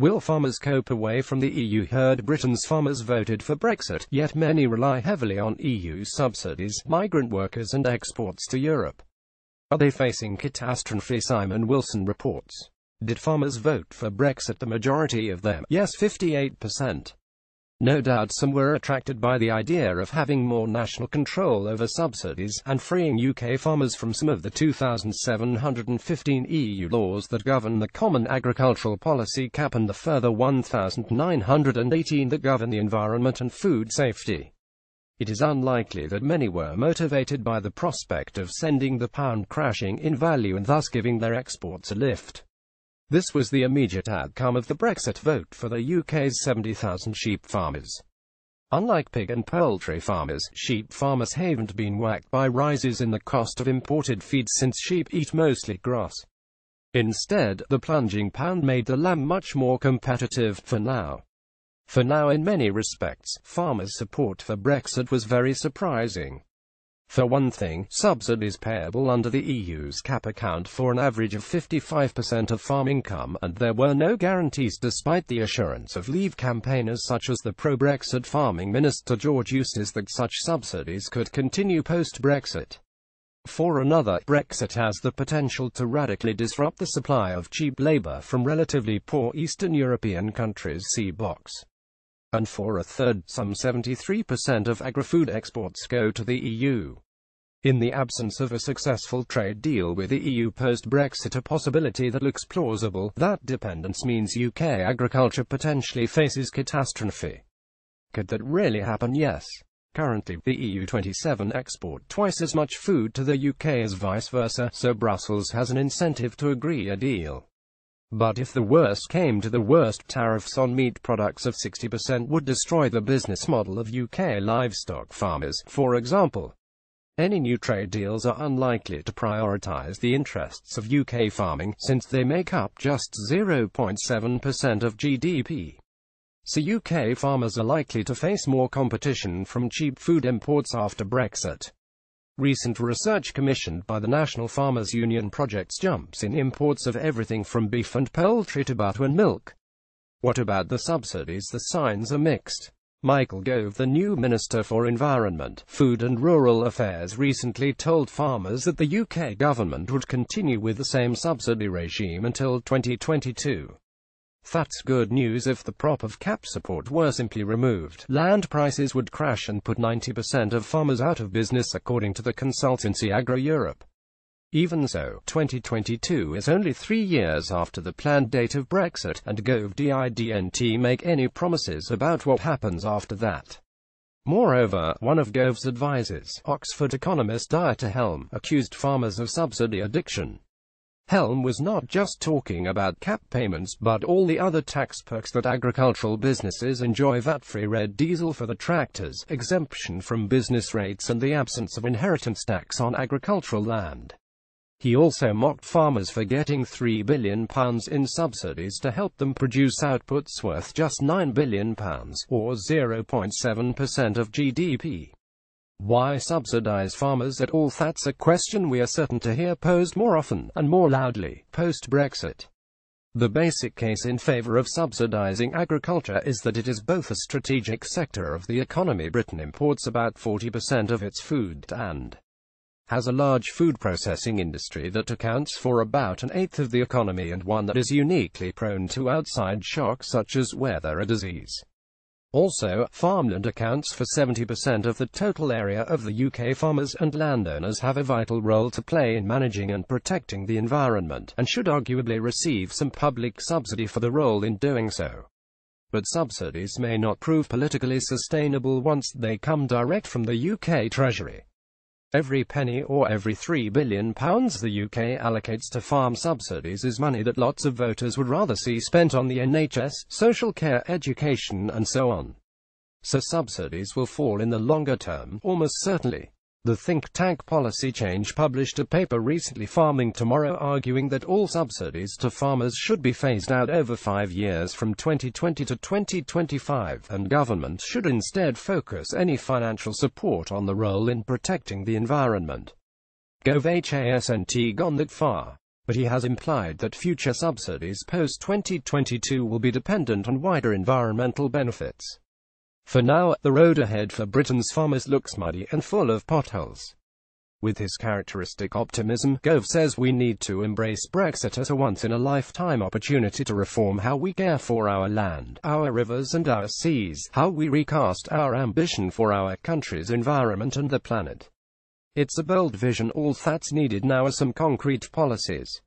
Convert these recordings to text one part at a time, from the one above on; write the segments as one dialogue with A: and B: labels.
A: Will farmers cope away from the EU? Heard Britain's farmers voted for Brexit, yet many rely heavily on EU subsidies, migrant workers and exports to Europe. Are they facing catastrophe? Simon Wilson reports. Did farmers vote for Brexit? The majority of them, yes 58%. No doubt some were attracted by the idea of having more national control over subsidies, and freeing UK farmers from some of the 2,715 EU laws that govern the Common Agricultural Policy CAP and the further 1,918 that govern the environment and food safety. It is unlikely that many were motivated by the prospect of sending the pound crashing in value and thus giving their exports a lift. This was the immediate outcome of the Brexit vote for the UK's 70,000 sheep farmers. Unlike pig and poultry farmers, sheep farmers haven't been whacked by rises in the cost of imported feed since sheep eat mostly grass. Instead, the plunging pound made the lamb much more competitive, for now. For now in many respects, farmers' support for Brexit was very surprising. For one thing, subsidies payable under the EU's CAP account for an average of 55% of farm income, and there were no guarantees despite the assurance of Leave campaigners such as the pro-Brexit farming minister George Eustice that such subsidies could continue post-Brexit. For another, Brexit has the potential to radically disrupt the supply of cheap labour from relatively poor Eastern European countries see box and for a third, some 73% of agri-food exports go to the EU. In the absence of a successful trade deal with the EU post-Brexit a possibility that looks plausible, that dependence means UK agriculture potentially faces catastrophe. Could that really happen? Yes. Currently, the EU27 export twice as much food to the UK as vice versa, so Brussels has an incentive to agree a deal. But if the worst came to the worst, tariffs on meat products of 60% would destroy the business model of UK livestock farmers, for example. Any new trade deals are unlikely to prioritize the interests of UK farming, since they make up just 0.7% of GDP. So UK farmers are likely to face more competition from cheap food imports after Brexit. Recent research commissioned by the National Farmers Union projects jumps in imports of everything from beef and poultry to butter and milk. What about the subsidies? The signs are mixed. Michael Gove, the new Minister for Environment, Food and Rural Affairs recently told farmers that the UK government would continue with the same subsidy regime until 2022. That's good news if the prop of CAP support were simply removed. Land prices would crash and put 90% of farmers out of business according to the consultancy Agra Europe. Even so, 2022 is only three years after the planned date of Brexit, and Gove didn't make any promises about what happens after that. Moreover, one of Gove's advisers, Oxford economist Dieter Helm, accused farmers of subsidy addiction. Helm was not just talking about CAP payments but all the other tax perks that agricultural businesses enjoy VAT-free red diesel for the tractors, exemption from business rates and the absence of inheritance tax on agricultural land. He also mocked farmers for getting £3 billion in subsidies to help them produce outputs worth just £9 billion, or 0.7% of GDP. Why subsidize farmers at all? That's a question we are certain to hear posed more often, and more loudly, post-Brexit. The basic case in favor of subsidizing agriculture is that it is both a strategic sector of the economy Britain imports about 40% of its food, and has a large food processing industry that accounts for about an eighth of the economy and one that is uniquely prone to outside shocks such as weather or disease. Also, farmland accounts for 70% of the total area of the UK. Farmers and landowners have a vital role to play in managing and protecting the environment, and should arguably receive some public subsidy for the role in doing so. But subsidies may not prove politically sustainable once they come direct from the UK Treasury. Every penny or every £3 billion pounds the UK allocates to farm subsidies is money that lots of voters would rather see spent on the NHS, social care, education and so on. So subsidies will fall in the longer term, almost certainly. The think tank Policy Exchange published a paper recently Farming Tomorrow arguing that all subsidies to farmers should be phased out over five years from 2020 to 2025, and government should instead focus any financial support on the role in protecting the environment. Gove hasn't gone that far. but he has implied that future subsidies post-2022 will be dependent on wider environmental benefits. For now, the road ahead for Britain's farmers looks muddy and full of potholes. With his characteristic optimism, Gove says we need to embrace Brexit as a once-in-a-lifetime opportunity to reform how we care for our land, our rivers and our seas, how we recast our ambition for our country's environment and the planet. It's a bold vision, all that's needed now are some concrete policies.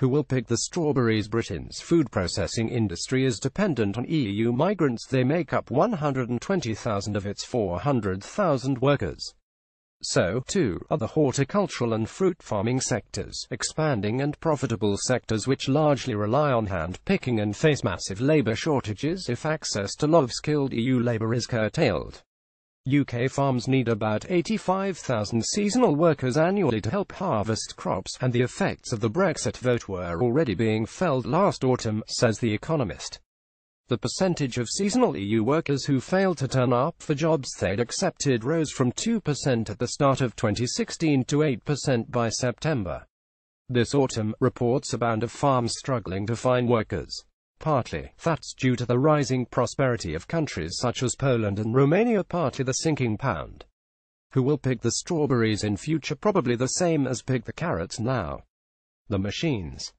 A: Who will pick the strawberries? Britain's food processing industry is dependent on EU migrants. They make up 120,000 of its 400,000 workers. So, too, are the horticultural and fruit farming sectors, expanding and profitable sectors which largely rely on hand-picking and face massive labour shortages if access to low-skilled EU labour is curtailed. UK farms need about 85,000 seasonal workers annually to help harvest crops, and the effects of the Brexit vote were already being felt last autumn, says The Economist. The percentage of seasonal EU workers who failed to turn up for jobs they'd accepted rose from 2% at the start of 2016 to 8% by September. This autumn, reports abound of farms struggling to find workers. Partly, that's due to the rising prosperity of countries such as Poland and Romania, partly the sinking pound. Who will pick the strawberries in future? Probably the same as pick the carrots now. The machines.